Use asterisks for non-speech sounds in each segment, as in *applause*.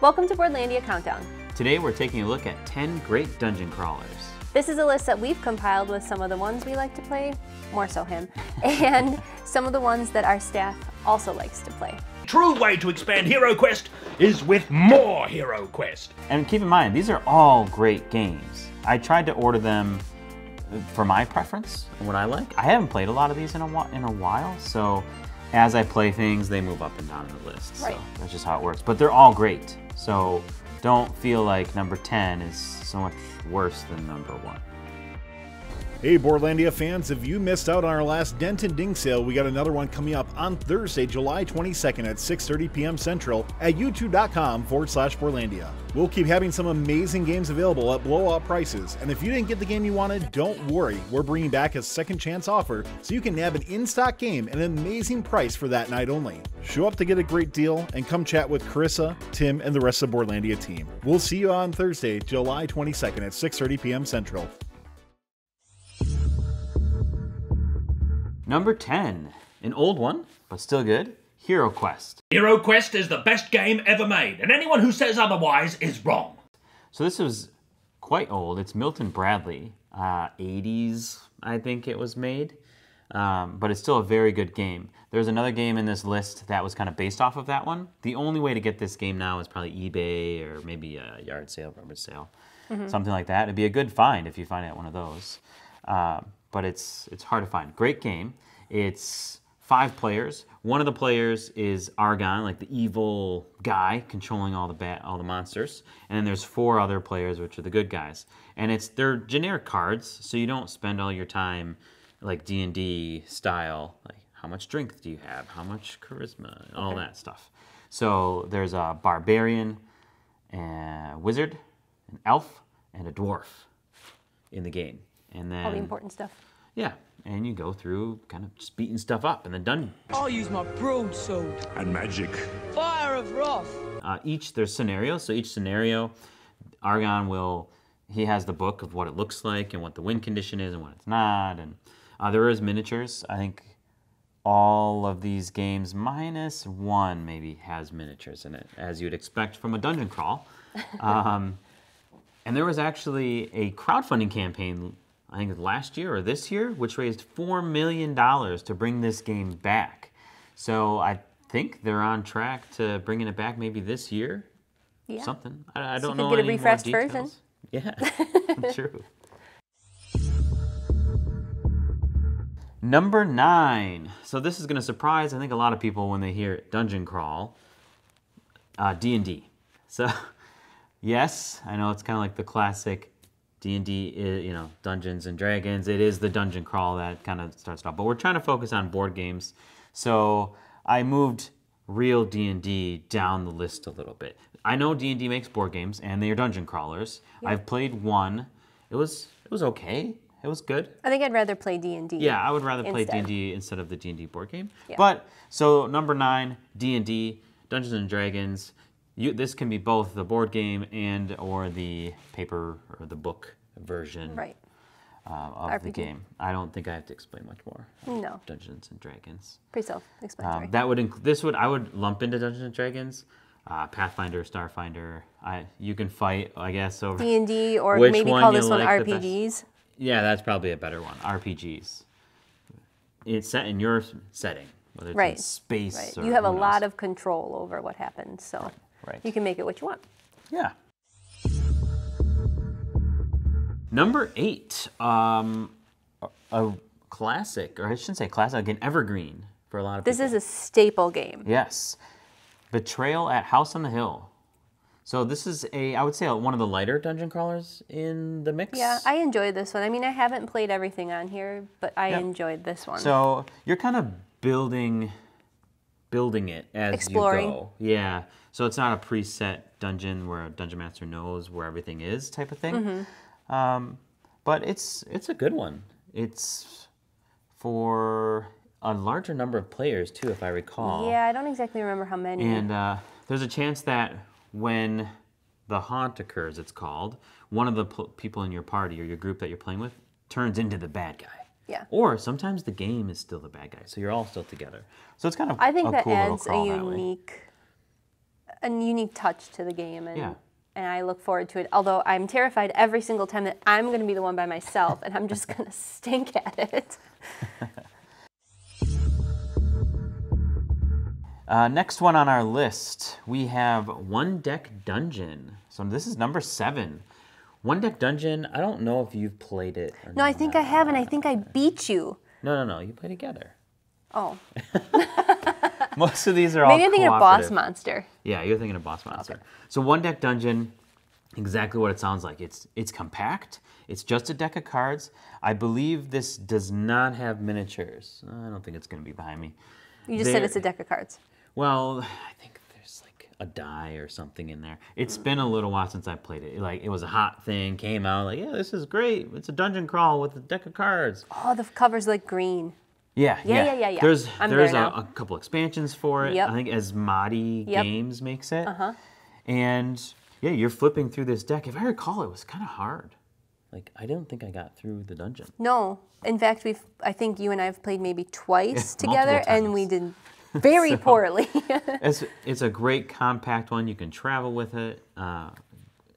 Welcome to Boardlandia Countdown. Today we're taking a look at 10 great dungeon crawlers. This is a list that we've compiled with some of the ones we like to play, more so him, *laughs* and some of the ones that our staff also likes to play. True way to expand Hero Quest is with more Hero Quest. And keep in mind, these are all great games. I tried to order them for my preference and what I like. I haven't played a lot of these in a, in a while, so as I play things, they move up and down in the list. Right. So that's just how it works. But they're all great, so don't feel like number 10 is so much worse than number one. Hey, Boardlandia fans, if you missed out on our last Dent and Ding sale, we got another one coming up on Thursday, July 22nd at 6.30 p.m. Central at youtube.com forward slash Boardlandia. We'll keep having some amazing games available at blowout prices, and if you didn't get the game you wanted, don't worry. We're bringing back a second chance offer so you can nab an in-stock game at an amazing price for that night only. Show up to get a great deal and come chat with Karissa, Tim, and the rest of the Boardlandia team. We'll see you on Thursday, July 22nd at 6.30 p.m. Central. Number 10, an old one, but still good, Hero Quest. Hero Quest is the best game ever made, and anyone who says otherwise is wrong. So this was quite old. It's Milton Bradley, uh, 80s, I think it was made, um, but it's still a very good game. There's another game in this list that was kind of based off of that one. The only way to get this game now is probably eBay or maybe a yard sale, rummage sale, something like that. It'd be a good find if you find out one of those. Um, but it's it's hard to find. Great game. It's five players. One of the players is Zargon, like the evil guy controlling all the bat, all the monsters, and then there's four other players, which are the good guys. And it's they're generic cards, so you don't spend all your time like D and D style, like how much strength do you have, how much charisma, all that stuff. So there's a barbarian, a wizard, an elf, and a dwarf in the game. And then All the important stuff. yeah, and you go through kind of just beating stuff up and then done. I'll use my broadsword. and magic. Fire of wrath. Uh, each there's scenarios, so each scenario, Zargon will he has the book of what it looks like and what the wind condition is and what it's not, and uh, there is miniatures. I think all of these games minus one maybe has miniatures in it, as you'd expect from a dungeon crawl. *laughs* Um, and there was actually a crowdfunding campaign, I think last year or this year, which raised $4 million to bring this game back. So I think they're on track to bringing it back maybe this year. Yeah. Something. I, I don't you know could get a refreshed version. Yeah, *laughs* *laughs* true. Number nine. So this is going to surprise, I think, a lot of people when they hear Dungeon Crawl. Uh, D&D. So, *laughs* yes, I know it's kind of like the classic D&D, you know, Dungeons and Dragons. It is the Dungeon Crawl that kind of starts off. But we're trying to focus on board games. So I moved real D&D down the list a little bit. I know D&D makes board games, and they are dungeon crawlers. I've played one. It was it was okay. It was good. I think I'd rather play D&D. Yeah, I would rather play. D&D instead of the D&D board game. Yeah. But so number 9, D&D, Dungeons and Dragons. You, this can be both the board game and or the paper or the book version Right. uh, of the game. I don't think I have to explain much more. No. Dungeons and Dragons. Pretty self-explanatory. Um, that would inc- this would I would lump into Dungeons and Dragons, uh, Pathfinder, Starfinder. I you can fight I guess over. D&D or *laughs* maybe call this one like? RPGs. Yeah, that's probably a better one. RPGs. It's set in your setting, whether it's in Right. space Right. or You have a lot knows. of control over what happens, so right. You can make it what you want. Yeah. Number eight, um, a, classic, or I shouldn't say classic, like an evergreen for a lot of people. This people. is a staple game. Yes. Betrayal at House on the Hill. So this is a, I would say, one of the lighter dungeon crawlers in the mix. Yeah, I enjoyed this one. I mean, I haven't played everything on here, but I Yeah. enjoyed this one. So you're kind of building, building it as Exploring. you go. Yeah. So it's not a preset dungeon where a dungeon master knows where everything is, type of thing. Mm-hmm. Um, but it's it's a good one. It's for a larger number of players too, if I recall. yeah, I don't exactly remember how many. And uh, there's a chance that when the haunt occurs, it's called, one of the pl- people in your party or your group that you're playing with turns into the bad guy. Yeah. Or sometimes the game is still the bad guy, so you're all still together. So it's kind of I think a that cool adds a crawl that way. unique a unique touch to the game, and Yeah. and I look forward to it. Although I'm terrified every single time that I'm going to be the one by myself, and I'm just *laughs* going to stink at it. *laughs* Uh, next one on our list, we have One Deck Dungeon. So this is number seven. One Deck Dungeon, I don't know if you've played it. Or No, I think I have, and I think I beat you. No, no, no. You play together. Oh, *laughs* Most of these are all maybe I'm thinking of Boss. Monster. Yeah, you're thinking of Boss Monster. So One Deck Dungeon, exactly what it sounds like. It's it's compact. It's just a deck of cards. I believe this does not have miniatures. I don't think it's going to be behind me. You just said it's a deck of cards. Well, *sighs* I think a die or something in there. It's been a little while since I played it. Like it was a hot thing, came out like, yeah, this is great. It's a dungeon crawl with a deck of cards. Oh, the cover's like green. Yeah, Yeah, yeah, yeah, yeah. There's I'm there's there a, a couple expansions for it. Yep. I think Asmadi Yep. Games makes it. Uh-huh. And yeah, you're flipping through this deck. If I recall, it was kind of hard. Like I don't think I got through the dungeon. No, in fact, we've. I think you and I have played maybe twice *laughs* multiple together, and we times. did *laughs* very poorly. *laughs* It's it's a great compact one. You can travel with it. Uh,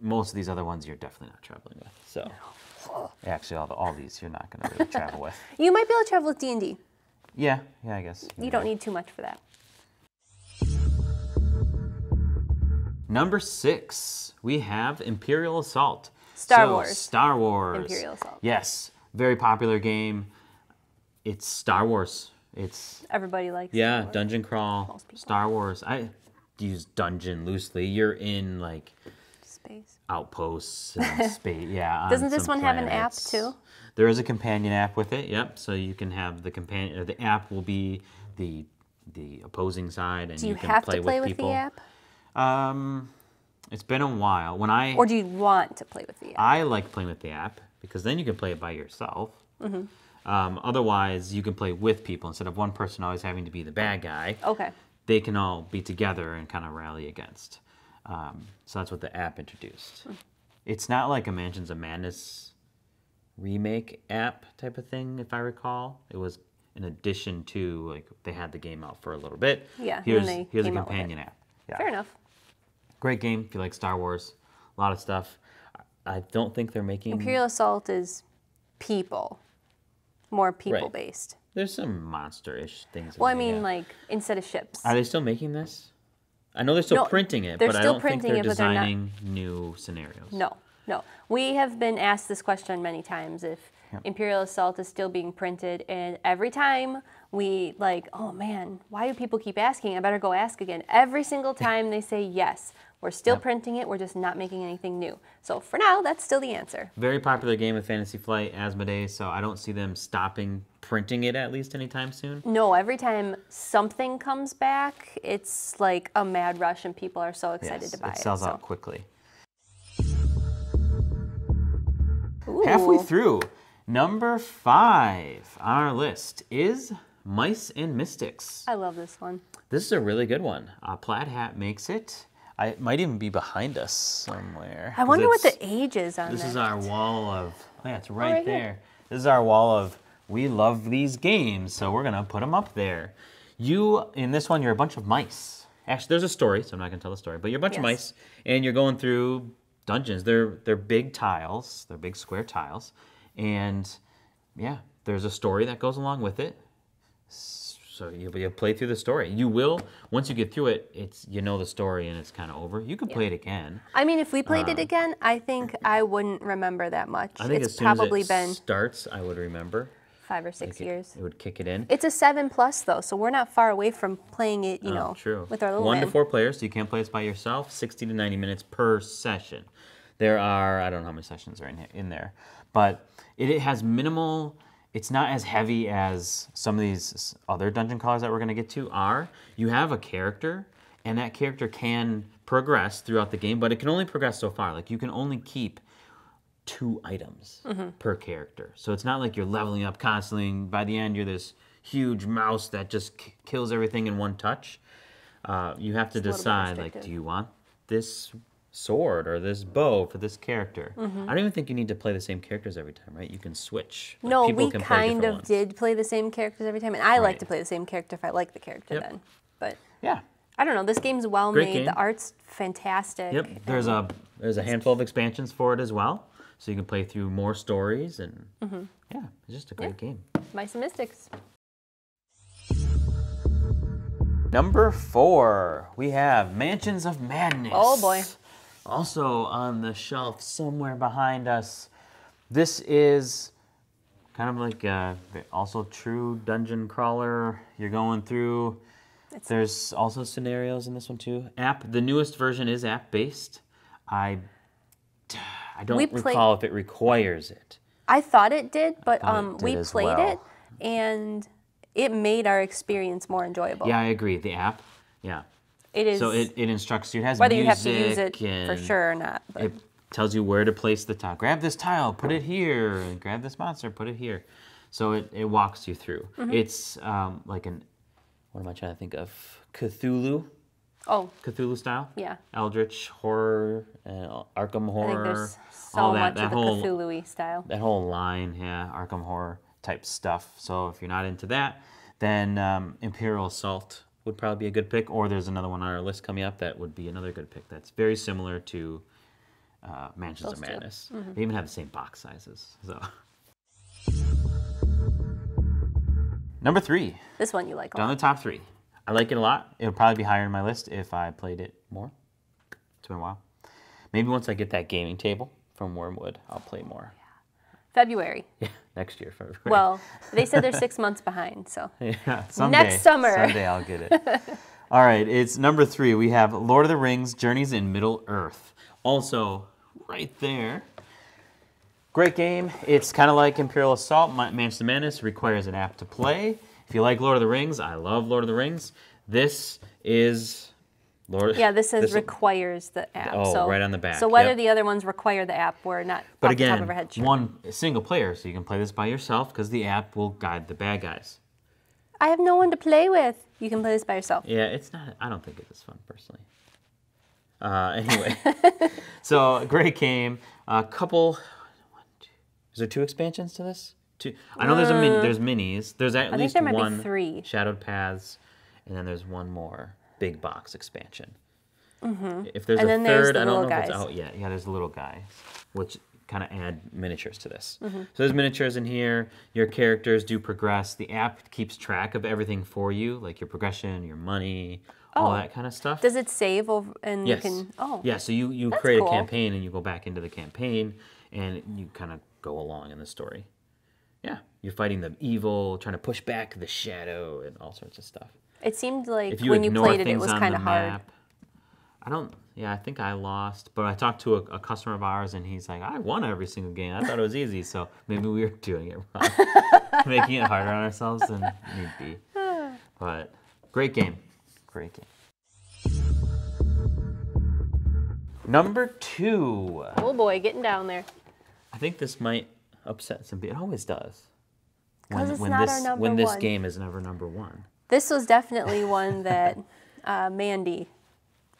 most of these other ones you're definitely not traveling with. So *laughs* actually, all the, all these you're not going to really travel with. you might be able to travel with D and D. Yeah, yeah, I guess. You don't need too much for that. Number six, we have Imperial Assault. Star So, Wars. Star Wars. Imperial Assault. Yes, very popular game. It's Star Wars. It's Everybody likes. yeah, dungeon crawl. Star Wars. I use dungeon loosely. You're in like Space. outposts and *laughs* space. Yeah. Doesn't this one have an app, too? There is a companion app with it. Yep. So you can have the companion. Or the app will be the the opposing side, and Do you can have play to play with with people. the app, Um, it's been a while. When I or do you want to play with the app? I like playing with the app because then you can play it by yourself. Mm-hmm. Um, otherwise, you can play with people instead of one person always having to be the bad guy. Okay. They can all be together and kind of rally against. Um, so that's what the app introduced. Hmm. It's not like a Mansions of Madness remake app type of thing, if I recall. It was in addition to like they had the game out for a little bit. Yeah, Here's here's a companion app. Yeah. Fair enough. Great game if you like Star Wars. A lot of stuff. I I don't think they're making. Imperial Assault is people, more people based. There's some monster-ish things. Well, I mean, yeah. like instead of ships. Are they still making this? I know they're still No, printing it, but I don't think they're it, but they're designing new scenarios. No, no. We have been asked this question many times if Imperial Assault is still being printed, and every time we like, oh man, why do people keep asking? I better go ask again. Every single *laughs* time they say yes, we're still Yep. printing it. We're just not making anything new. So for now, that's still the answer. Very popular game with Fantasy Flight, Asmodee, so I don't see them stopping printing it at least anytime soon. No, every time something comes back, it's like a mad rush, and people are so excited Yes, to buy it. it sells so. out quickly. Halfway through, number five on our list is Mice and Mystics. I love this one. This is a really good one. Uh, Plaid Hat makes it. I, it might even be behind us somewhere. I wonder what the age is on This this. is our wall of. Oh yeah, it's oh, right, right here. there. This is our wall of. We love these games, so we're gonna put them up there. You in this one, you're a bunch of mice. Actually, there's a story, so I'm not gonna tell the story. But you're a bunch of mice, and you're going through dungeons. They're they're big tiles. They're big square tiles, and yeah, there's a story that goes along with it. So you, you play through the story. You will once you get through it. It's you know the story and it's kind of over. You can play it again. I mean, if we played it again, I think I wouldn't remember that much. Um, I think it's as soon probably as it been starts, I would remember. five or six Like, it- years. It would kick it in. It's a seven plus though, so we're not far away from playing it. You Oh, know, true. with our little One man. to four players, so you can't play this by yourself. Sixty to ninety minutes per session. There are I don't know how many sessions are in in there, but it, it has minimal. It's not as heavy as some of these other dungeon crawlers that we're going to get to are. You have a character, and that character can progress throughout the game, but it can only progress so far. Like you can only keep two items Mm-hmm. per character. So it's not like you're leveling up constantly. And by the end, you're this huge mouse that just k- kills everything in one touch. Uh, you have to a little decide like, do you want this sword or this bow for this character? Mm-hmm. I don't even think you need to play the same characters every time, right? You can switch. Like, no, we kind of ones. did play the same characters every time, and I like to play the same character if I like the character Yep. then. But Yeah, I don't know. This game's well Great made. game. The art's fantastic. Yep. There's a there's a handful of expansions for it as well, so you can play through more stories and Mm-hmm. yeah, it's just a great game. Mice and Mystics. Number four, we have Mansions of Madness. Oh, boy. Also on the shelf somewhere behind us. This is kind of like a also true dungeon crawler. You're going through. There's also scenarios in this one too. App. The newest version is app based. I I don't We recall if it requires it. I thought it did, but thought it um, did we played well. it and it made our experience more enjoyable. Yeah, I agree. The app. Yeah. It is So it, it instructs you. It has whether you have to use it for sure or not. But It tells you where to place the tile. Grab this tile, put it here, and grab this monster, put it here. So it, it walks you through. Mm-hmm. It's um, like an, what am I trying to think of? Cthulhu, oh, Cthulhu style. Yeah. Eldritch horror, uh, Arkham I horror, think there's so all that. much that of the whole Cthulhu style. that whole line, yeah, Arkham horror type stuff. So if you're not into that, then um, Imperial Assault would probably be a good pick. Or there's another one on our list coming up that would be another good pick. That's very similar to uh, Mansions of. Madness. They even have the same box sizes. So number three, This one you like a down the top three. I like it a lot. It would probably be higher in my list if I played it more. It's been a while. Maybe once I get that gaming table from Wyrmwood, I'll play more. February. Yeah, next year. February. Well, *laughs* they said they're six months behind, so *laughs* Yeah, someday, summer. Someday I'll get it. *laughs* All right, it's number three. We have Lord of the Rings: Journeys in Middle Earth. Also, right there. Great game. It's kind of like Imperial Assault. Ma- Mansions of Madness requires an app to play. If you like Lord of the Rings, I love Lord of the Rings. This is Lord. yeah, this says this'll- requires the app. Oh, so, right on the back, So whether yep. the other ones require the app, we're not But off the top again, of our head sure. one single player, so you can play this by yourself because the app will guide the bad guys. I have no one to play with. You can play this by yourself. Yeah, it's not. I don't think it is fun personally. Uh, anyway, *laughs* *laughs* so great game. A couple. One, two, is there two expansions to this? Two. I know there's a min, there's minis. There's at think least there might be one three. Shadowed Paths, and then there's one more big box expansion. If there's And a then there's third, the I don't know if it's out yet. Yeah, there's the little guys, which kind of add miniatures to this. Mm-hmm. So there's miniatures in here. Your characters do progress. The app keeps track of everything for you, like your progression, your money, all Oh. that kind of stuff. Does it save over and yes. you can oh Yeah, so you, you create cool. a campaign and you go back into the campaign and you kind of go along in the story. Yeah, you're fighting the evil, trying to push back the shadow and all sorts of stuff. It seemed like you when you played it, it was kind of hard. map, I don't. Yeah, I think I lost, but I talked to a, a customer of ours, and he's like, "I won every single game. I thought it was easy, so maybe we were *laughs* doing it wrong, *laughs* making it harder on ourselves than need be." *sighs* But great game, great game. Number two. Oh boy, getting down there. I think this might upset some people. It always does. when not this when this game is never number one. This was definitely one that uh, Mandy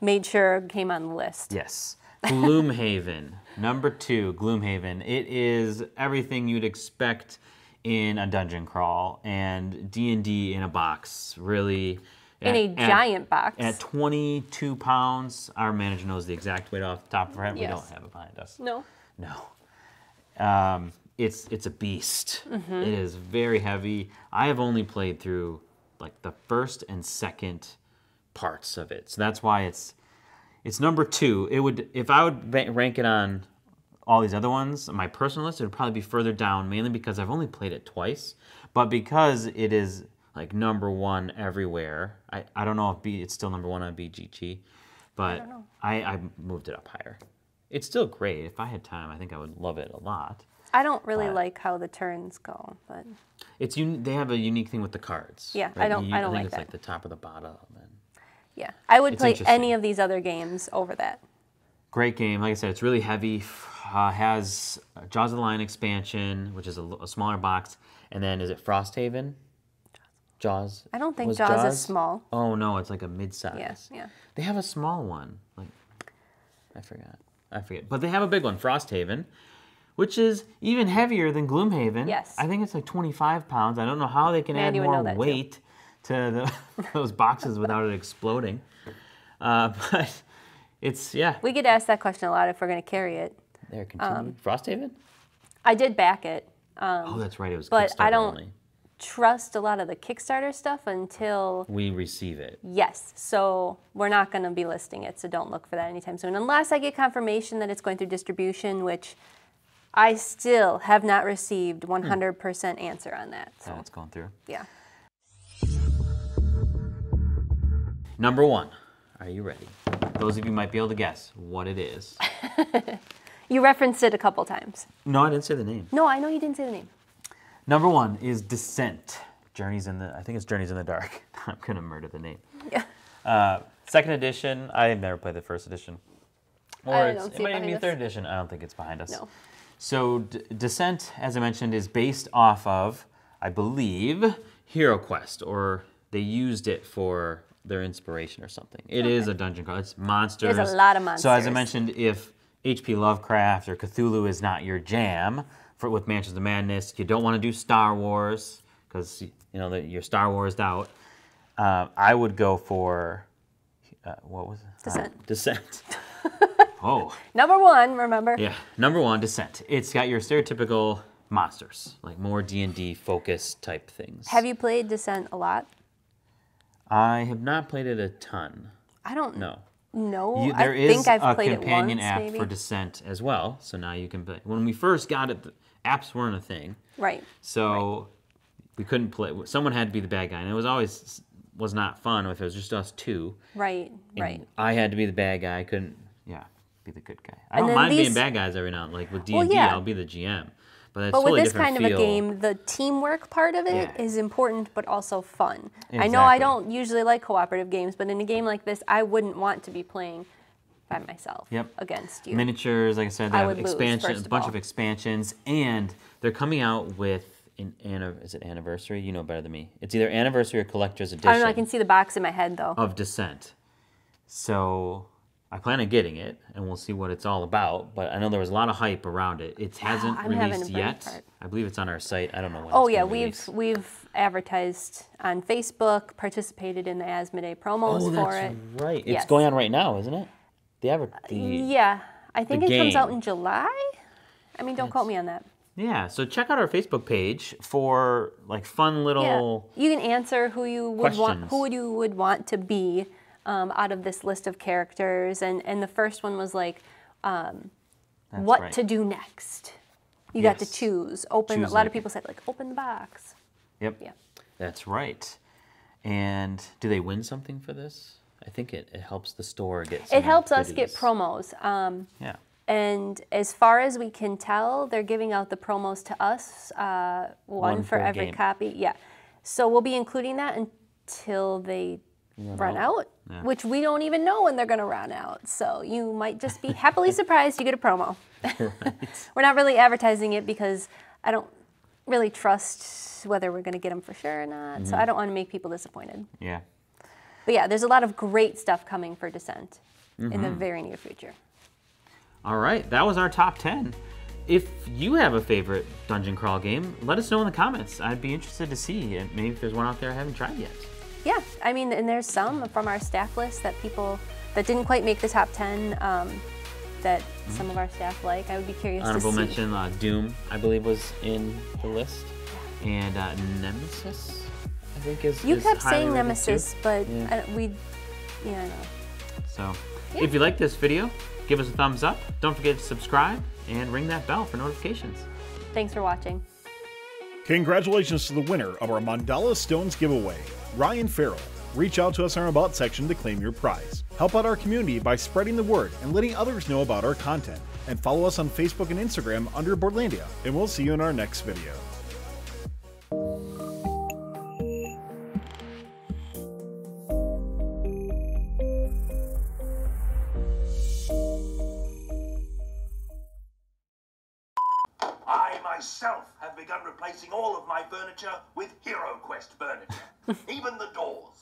made sure came on the list. Yes. Gloomhaven, number two, Gloomhaven. It is everything you'd expect in a dungeon crawl and D and D in a box. Really, In at- a at- giant box. At 22 pounds, our manager knows the exact weight off the top of her head. We don't have it behind us. no. No. Um, it's it's a beast. Mm-hmm. It is very heavy. I have only played through like the first and second parts of it, so that's why it's it's number two. It would if I would rank it on all these other ones, my personal list, it would probably be further down, mainly because I've only played it twice, but because it is like number one everywhere. I, I don't know if B it's still number one on BGG, but I, I moved it up higher. It's still great. If I had time, I think I would love it a lot. I don't really But- like how the turns go, but It's un- they have a unique thing with the cards. Yeah, I don't- You- I don't think like it's that. like the top of the bottom. And yeah. I would play any of these other games over that. great game. Like I said, it's really heavy. Uh, has Jaws of the Lion expansion, which is a smaller box, and then is it Frosthaven? Jaws. I don't think was Jaws is small. Oh no, it's like a mid-size. Yes, yeah. They have a small one. Like I forgot. I forget. But they have a big one, Frosthaven, which is even heavier than Gloomhaven. Yes. I think it's like 25 pounds. I don't know how they can Mandy add more that too. weight to the, *laughs* those boxes without it exploding. Uh, *laughs* but it's yeah. We get asked that question a lot if we're going to carry it. There, continue. Frosthaven. I did back it. oh, that's right. It was. Um, but I don't- Only. Trust a lot of the Kickstarter stuff until We receive it. yes. So we're not going to be listing it. So don't look for that anytime soon, unless I get confirmation that it's going through distribution, which I still have not received 100% answer on that. So So it's going through. yeah. Number one. Are you ready? Those of you might be able to guess what it is. *laughs* You referenced it a couple times. no, I didn't say the name. No, I know you didn't say the name. Number one is Descent. Journeys in the. I think it's Journeys in the Dark. *laughs* I'm gonna murder the name. Yeah. Uh, second edition. I never played the first edition. Or I don't it might even be third edition. I don't think it's behind us. No. So D- Descent, as I mentioned, is based off of, I believe, Hero Quest, or they used it for their inspiration or something. It is a dungeon crawl. It's monsters. There's a lot of monsters. So as I mentioned, if H.P. Lovecraft or Cthulhu is not your jam, for with Mansions of Madness, you don't want to do Star Wars because you know that you're Star Warsed out. Uh, I would go for uh, what was it? Descent. Uh, Descent. *laughs* oh. Number one, remember? Yeah, number one, Descent. It's got your stereotypical monsters, like more D and D focused type things. Have you played Descent a lot? I have not played it a ton. I don't No. know. You, there I is think I've a played companion it once, app maybe. for Descent as well, so now you can play. When we first got it, the apps weren't a thing, right. so we couldn't play. Someone had to be the bad guy, and it was always was not fun if it was just us two. Right. and Right. I had to be the bad guy. I couldn't. Be the good guy. I And don't then mind being bad guys every now and like with D&D, I'll be the GM. But that's But totally with this kind of a game, the teamwork part of it is Yeah. important, but also fun. I know I don't usually like cooperative games, but in a game like this, I wouldn't want to be playing by myself Yep. against you. miniatures. Like I said, they I have lose, expansion, a bunch all. of expansions, and they're coming out with an is it anniversary? You know better than me. It's either anniversary or collector's edition I don't know. I can see the box in my head though. of Descent. So I plan on getting it, and we'll see what it's all about. But I know there was a lot of hype around it. It *gasps* hasn't I'm having released a brain yet. fart. I believe it's on our site. I don't know when. oh it's yeah, gonna we've release. we've advertised on Facebook, participated in the Asmodee promos Oh, for that's it. right. It's Yes. going on right now, isn't it? The adver- uh, the Yeah, I think it comes out game. in July. I mean, don't quote me on that. yeah. So check out our Facebook page for like fun little. Yeah, you can answer who you would want, questions. who would you would want to be um, out of this list of characters, and and the first one was like, um, what right. to do next. You got to choose. Open. Choose a lot like- of people said like open the box. Yep. Yeah. That's right. And do they win something for this? I think it, it helps the store get. It helps us get promos. Um, Yeah. and as far as we can tell, they're giving out the promos to us, uh, one, One for every game. copy. Yeah. So we'll be including that until they run, out, Yeah. which we don't even know when they're going to run out. So you might just be happily *laughs* surprised you get a promo. *laughs* *laughs* we're not really advertising it because I don't really trust whether we're going to get them for sure or not. Mm-hmm. So I don't want to make people disappointed. Yeah. But yeah, there's a lot of great stuff coming for Descent in Mm-hmm. the very near future. All right. That was our top 10. If you have a favorite dungeon crawl game, let us know in the comments. I'd be interested to see. and Maybe if there's one out there I haven't tried yet. Yeah, I mean, and there's some from our staff list that people that didn't quite make the top 10 um, that some of our staff like. I would be curious Mm-hmm. Honorable to see. mention uh, Doom, I believe, was in the list. And uh, Nemesis, I think, is. You is kept saying rated too. Nemesis, but Yeah. I, we, yeah, I know. So, if you like this video, give us a thumbs up. Don't forget to subscribe and ring that bell for notifications. Thanks for watching. Congratulations to the winner of our Mandala Stones giveaway, Ryan Farrell. Reach out to us in our About section to claim your prize. Help out our community by spreading the word and letting others know about our content. And follow us on Facebook and Instagram under Boardlandia. And we'll see you in our next video. I myself have begun replacing all of my furniture with HeroQuest furniture, even the doors.